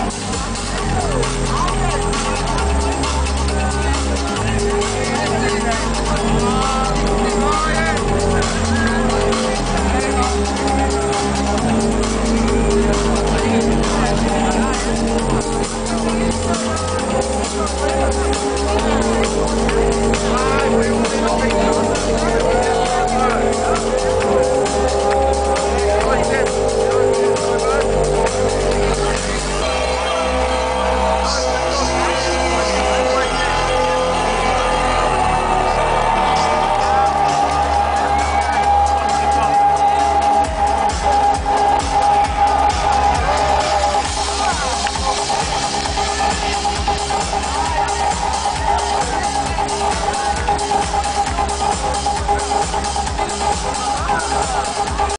Oh, my God.